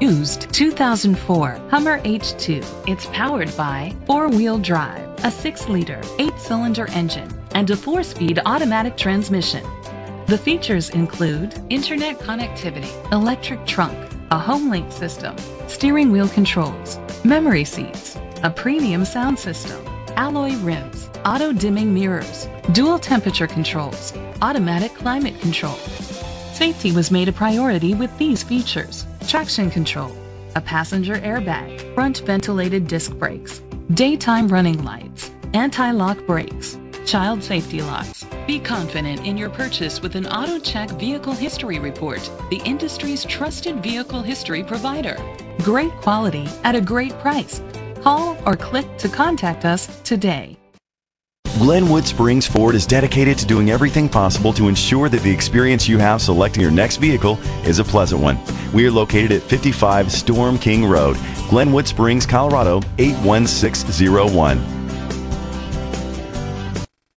Used 2004 Hummer H2. It's powered by four-wheel drive, a 6-liter, 8-cylinder engine, and a 4-speed automatic transmission. The features include internet connectivity, electric trunk, a home link system, steering wheel controls, memory seats, a premium sound system, alloy rims, auto dimming mirrors, dual temperature controls, automatic climate control. Safety was made a priority with these features. Traction control, a passenger airbag, front ventilated disc brakes, daytime running lights, anti-lock brakes, child safety locks. Be confident in your purchase with an AutoCheck Vehicle History Report, the industry's trusted vehicle history provider. Great quality at a great price. Call or click to contact us today. Glenwood Springs Ford is dedicated to doing everything possible to ensure that the experience you have selecting your next vehicle is a pleasant one. We are located at 55 Storm King Road, Glenwood Springs, Colorado 81601.